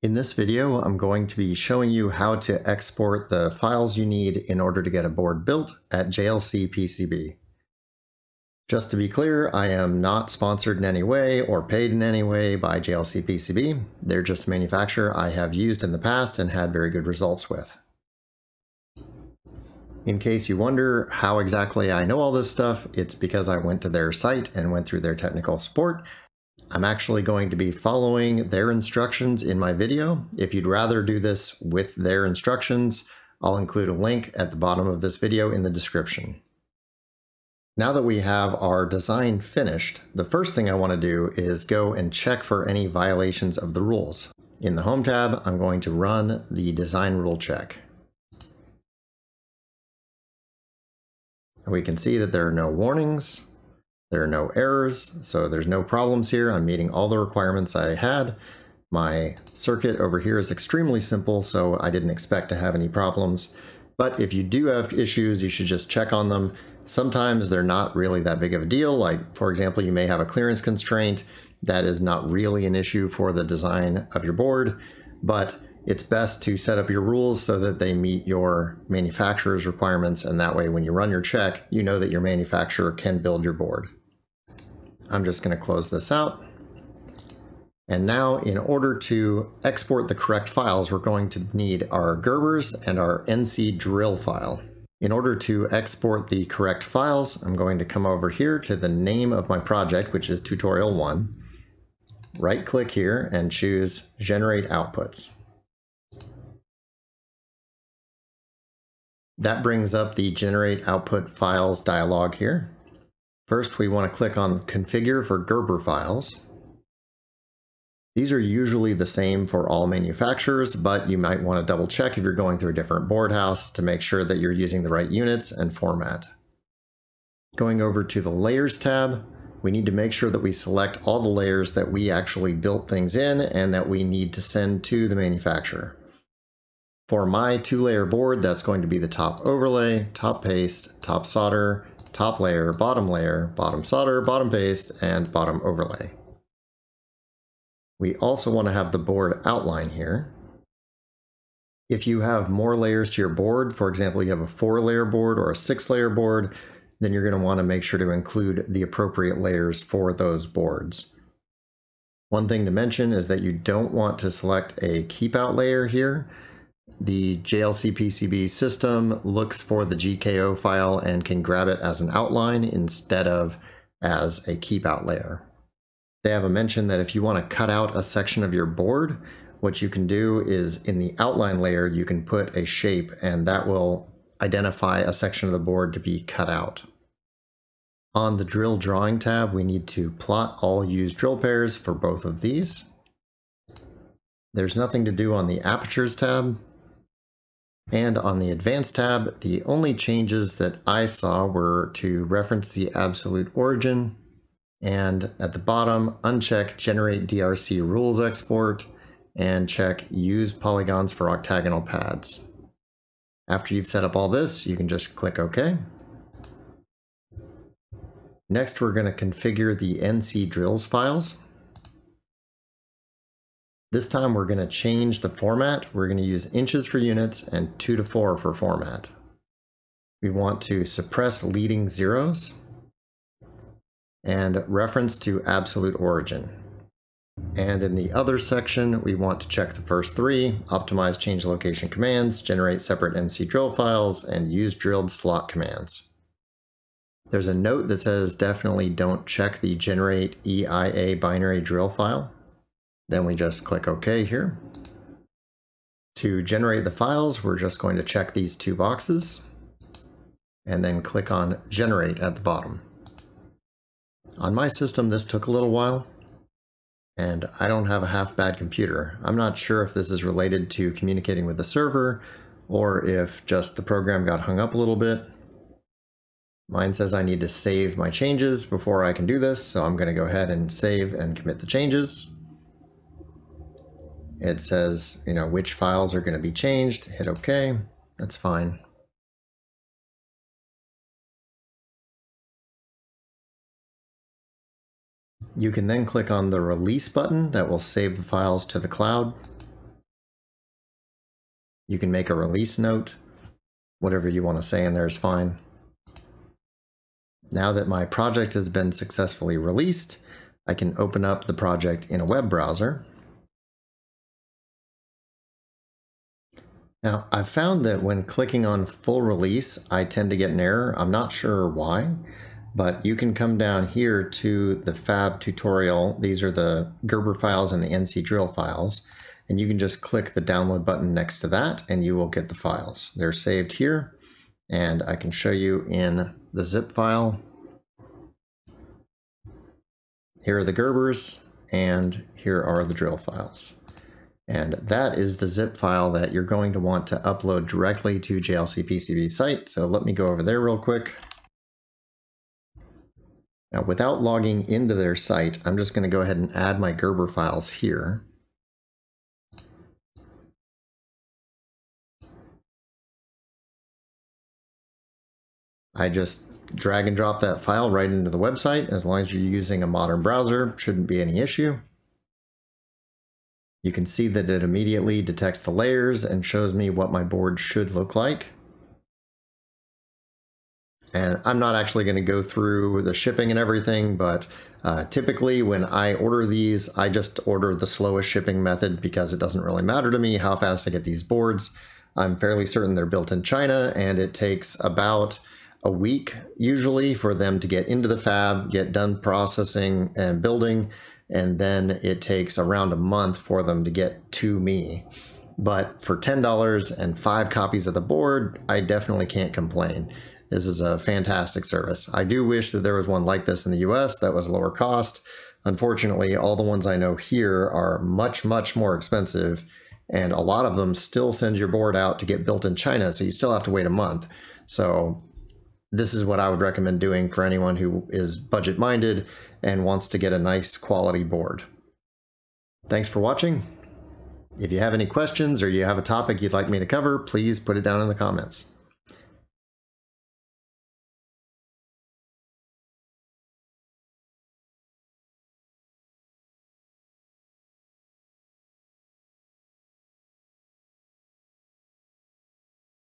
In this video, I'm going to be showing you how to export the files you need in order to get a board built at JLC PCB. Just to be clear, I am not sponsored in any way or paid in any way by JLC PCB. They're just a manufacturer I have used in the past and had very good results with. In case you wonder how exactly I know all this stuff, it's because I went to their site and went through their technical support I'm actually going to be following their instructions in my video. If you'd rather do this with their instructions, I'll include a link at the bottom of this video in the description. Now that we have our design finished, the first thing I want to do is go and check for any violations of the rules. In the Home tab, I'm going to run the design rule check. We can see that there are no warnings, there are no errors, so there's no problems here. I'm meeting all the requirements I had. My circuit over here is extremely simple, so I didn't expect to have any problems. But if you do have issues, you should just check on them. Sometimes they're not really that big of a deal. Like, for example, you may have a clearance constraint. That is not really an issue for the design of your board, but it's best to set up your rules so that they meet your manufacturer's requirements. And that way, when you run your check, you know that your manufacturer can build your board. I'm just going to close this out. And now in order to export the correct files, we're going to need our Gerbers and our NC drill file. In order to export the correct files, I'm going to come over here to the name of my project, which is tutorial one. Right click here and choose generate outputs. That brings up the generate output files dialog here. First, we want to click on Configure for Gerber files. These are usually the same for all manufacturers, but you might want to double check if you're going through a different board house to make sure that you're using the right units and format. Going over to the Layers tab, we need to make sure that we select all the layers that we actually built things in and that we need to send to the manufacturer. For my two-layer board, that's going to be the top overlay, top paste, top solder, top layer, bottom layer, bottom solder, bottom paste, and bottom overlay. We also want to have the board outline here. If you have more layers to your board, for example, you have a four layer board or a six layer board, then you're going to want to make sure to include the appropriate layers for those boards. One thing to mention is that you don't want to select a keep out layer here the JLC PCB system looks for the GKO file and can grab it as an outline instead of as a keep out layer. They have a mention that if you want to cut out a section of your board, what you can do is in the outline layer, you can put a shape and that will identify a section of the board to be cut out. On the drill drawing tab, we need to plot all used drill pairs for both of these. There's nothing to do on the apertures tab, and on the Advanced tab, the only changes that I saw were to reference the absolute origin, and at the bottom, uncheck Generate DRC Rules Export, and check Use Polygons for Octagonal Pads. After you've set up all this, you can just click OK. Next, we're going to configure the NC drills files. This time we're going to change the format. We're going to use inches for units and 2 to 4 for format. We want to suppress leading zeros and reference to absolute origin. And in the other section, we want to check the first three, optimize change location commands, generate separate NC drill files, and use drilled slot commands. There's a note that says definitely don't check the generate EIA binary drill file. Then we just click OK here. To generate the files, we're just going to check these two boxes and then click on Generate at the bottom. On my system, this took a little while, and I don't have a half-bad computer. I'm not sure if this is related to communicating with the server or if just the program got hung up a little bit. Mine says I need to save my changes before I can do this, so I'm going to go ahead and save and commit the changes. It says, you know, which files are going to be changed. Hit OK. That's fine. You can then click on the release button that will save the files to the cloud. You can make a release note. Whatever you want to say in there is fine. Now that my project has been successfully released, I can open up the project in a web browser. Now, I've found that when clicking on full release, I tend to get an error. I'm not sure why, but you can come down here to the fab tutorial. These are the Gerber files and the NC drill files, and you can just click the download button next to that and you will get the files. They're saved here, and I can show you in the zip file. Here are the Gerbers, and here are the drill files. And that is the zip file that you're going to want to upload directly to JLC PCB site. So let me go over there real quick. Now without logging into their site, I'm just going to go ahead and add my Gerber files here. I just drag and drop that file right into the website. As long as you're using a modern browser, shouldn't be any issue. You can see that it immediately detects the layers and shows me what my board should look like. And I'm not actually going to go through the shipping and everything, but uh, typically when I order these, I just order the slowest shipping method because it doesn't really matter to me how fast I get these boards. I'm fairly certain they're built in China and it takes about a week usually for them to get into the fab, get done processing and building, and then it takes around a month for them to get to me. But for $10 and five copies of the board, I definitely can't complain. This is a fantastic service. I do wish that there was one like this in the US that was lower cost. Unfortunately, all the ones I know here are much, much more expensive, and a lot of them still send your board out to get built in China, so you still have to wait a month. So this is what I would recommend doing for anyone who is budget minded and wants to get a nice quality board. Thanks for watching. If you have any questions or you have a topic you'd like me to cover, please put it down in the comments.